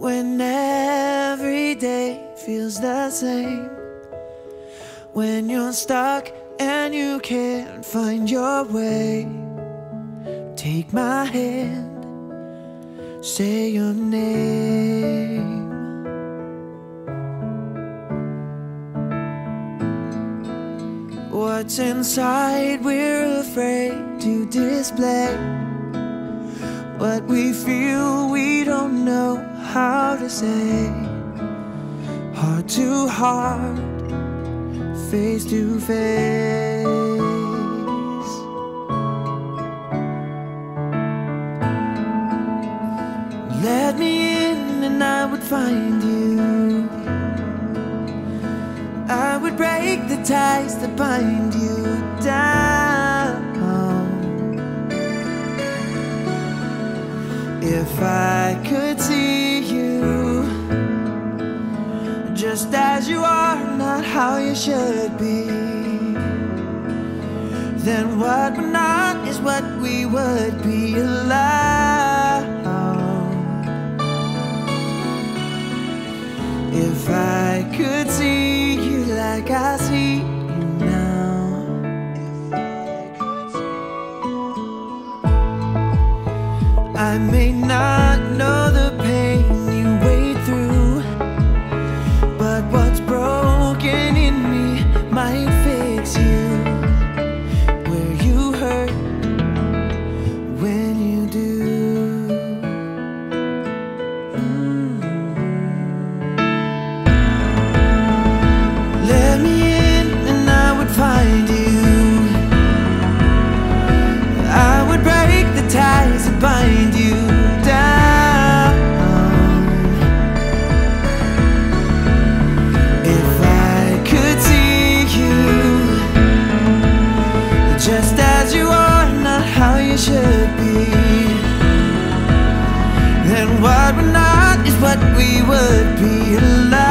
When every day feels the same. When you're stuck and you can't find your way. Take my hand, say your name. What's inside, we're afraid to display. What we feel, we don't know how to say. Heart to heart, face to face. Let me in and I would find you. I would break the ties that bind you down. If I could see you just as you are, not how you should be, then what we're not is what we would be allowed. Know should be, then what we're not is what we would be allowed.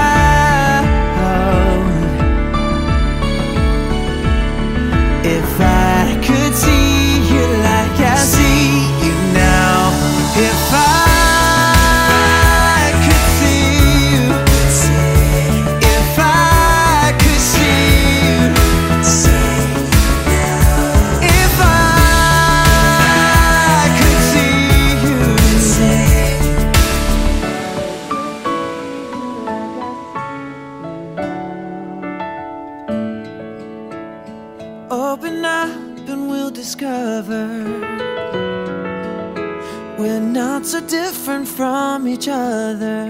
Open up and we'll discover. We're not so different from each other.